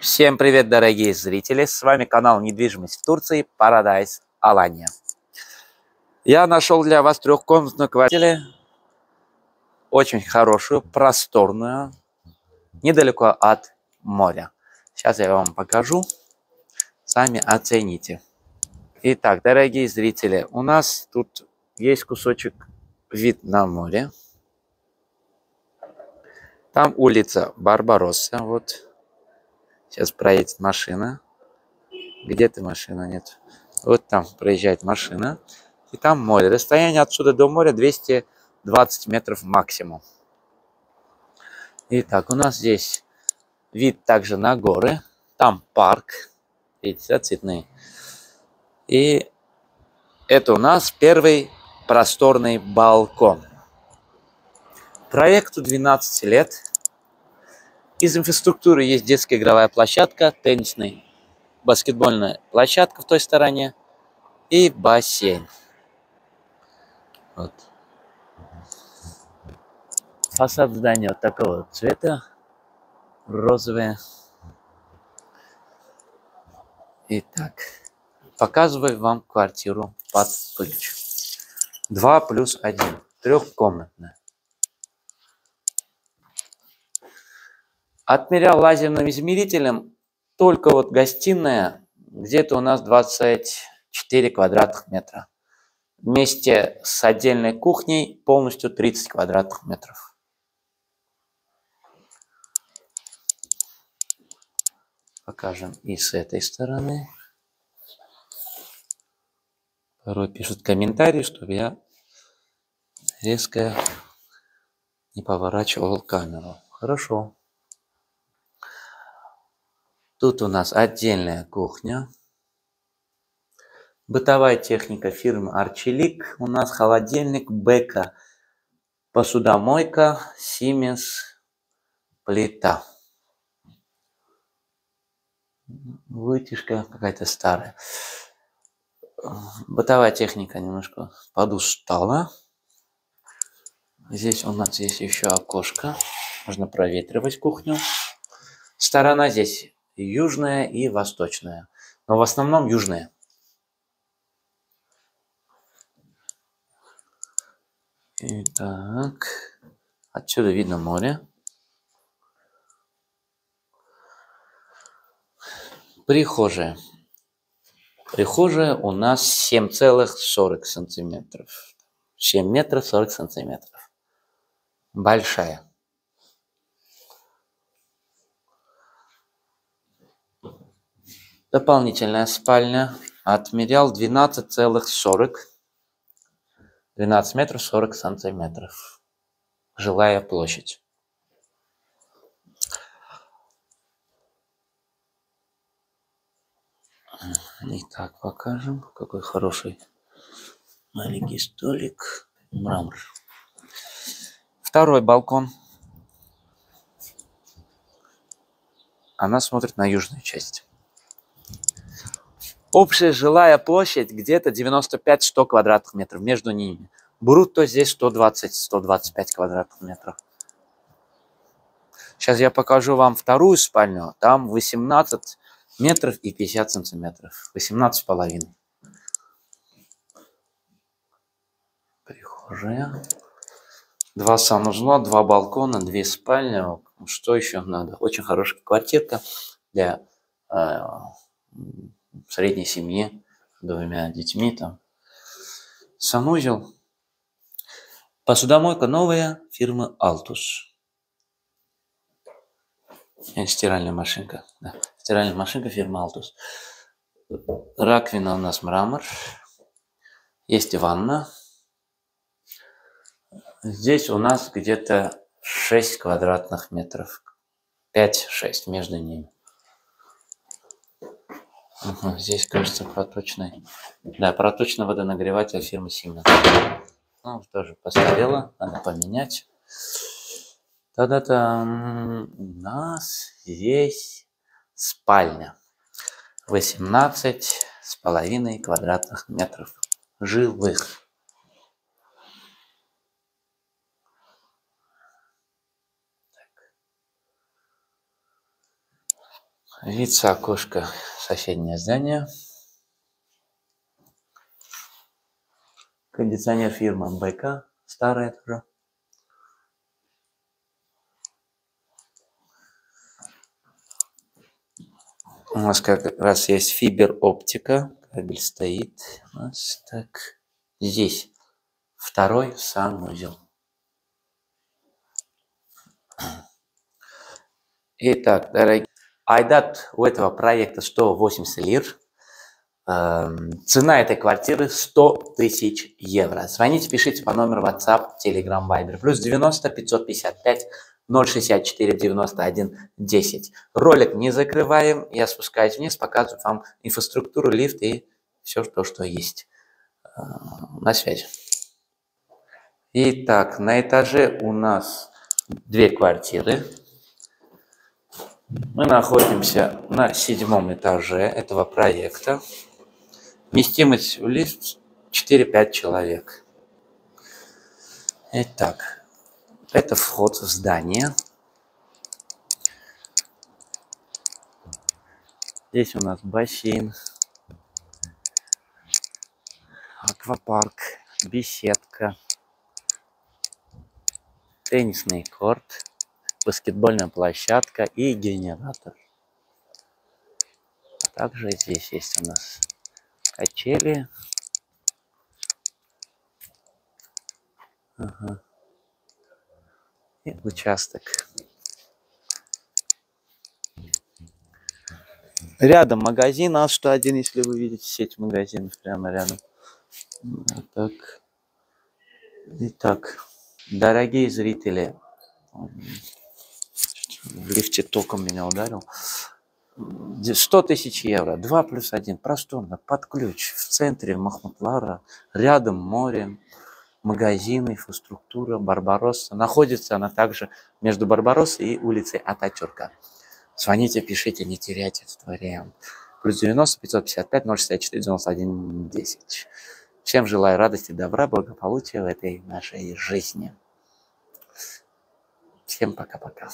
Всем привет, дорогие зрители! С вами канал «Недвижимость в Турции» Paradise Алания. Я нашел для вас трехкомнатную квартиру, очень хорошую, просторную, недалеко от моря. Сейчас я вам покажу, сами оцените. Итак, дорогие зрители, у нас тут есть кусочек вид на море. Там улица Барбаросса, вот. Сейчас проедет машина. Где-то машина нет. Вот там проезжает машина. И там море. Расстояние отсюда до моря 220 метров максимум. Итак, у нас здесь вид также на горы. Там парк. Видите, да, цветные. И это у нас первый просторный балкон. Проекту 12 лет. Из инфраструктуры есть детская игровая площадка, теннисная, баскетбольная площадка в той стороне и бассейн. Вот. Фасад здания вот такого цвета, розовый. Итак, показываю вам квартиру под ключ. 2 плюс 1, трехкомнатная. Отмерял лазерным измерителем только вот гостиная, где-то у нас 24 квадратных метра. Вместе с отдельной кухней полностью 30 квадратных метров. Покажем и с этой стороны. Порой пишут комментарии, чтобы я резко не поворачивал камеру. Хорошо. Тут у нас отдельная кухня. Бытовая техника фирмы Арчелик. У нас холодильник, бека, посудомойка, Siemens, плита. Вытяжка какая-то старая. Бытовая техника немножко подустала. Здесь у нас есть еще окошко. Можно проветривать кухню. Сторона здесь южная и восточная. Но в основном южная. Итак, отсюда видно море. Прихожая. Прихожая у нас 7,40 сантиметров. 7 метров 40 сантиметров. Большая. Дополнительная спальня. Отмерял 12,40. 12 метров 40 сантиметров. Жилая площадь. Итак, покажем, какой хороший маленький столик. Мрамор. Второй балкон. Она смотрит на южную часть. Общая жилая площадь где-то 95-100 квадратных метров между ними. Брутто здесь 120-125 квадратных метров. Сейчас я покажу вам вторую спальню. Там 18 метров и 50 сантиметров. 18 с половиной. Прихожая. Два санузла, два балкона, две спальни. Что еще надо? Очень хорошая квартирка для э, средней семье, двумя детьми там. Санузел. Посудомойка новая фирмы Altus. Стиральная машинка. Да. Стиральная машинка фирмы Altus. Раковина у нас мрамор. Есть ванна. Здесь у нас где-то 6 квадратных метров. 5-6 между ними. Угу, здесь, кажется, проточный. Да, проточный водонагреватель фирмы Siemens. Ну, тоже постарела, надо поменять. Тогда там у нас здесь спальня. 18 с половиной квадратных метров жилых. Вид с окошка соседнее здание. Кондиционер фирмы МБК, старая тоже. У нас как раз есть фибер оптика. Кабель стоит у нас так. Здесь второй санузел. Итак, дорогие, айдат у этого проекта 180 лир. Эм, цена этой квартиры 100 тысяч евро. Звоните, пишите по номеру WhatsApp, Telegram, Viber. Плюс 90 555 064 91 10. Ролик не закрываем. Я спускаюсь вниз, показываю вам инфраструктуру, лифт и все то, что есть. Э, на связи. Итак, на этаже у нас две квартиры. Мы находимся на седьмом этаже этого проекта. Вместимость в лифт 4-5 человек. Итак, это вход в здание. Здесь у нас бассейн, аквапарк, беседка, теннисный корт, баскетбольная площадка и генератор. Также здесь есть у нас качели. Ага и участок. Рядом магазин А101, если вы видите сеть магазинов прямо рядом. Так. Итак, дорогие зрители, в лифте током меня ударил. 100 тысяч евро, 2 плюс 1, просторно, под ключ, в центре Махмутлара, рядом море, магазины, инфраструктура, Барбаросса. Находится она также между Барбароссой и улицей Ататюрка. Звоните, пишите, не теряйте этот вариант. Плюс 90 555 064 91 10. Всем желаю радости, добра, благополучия в этой нашей жизни. Всем пока-пока.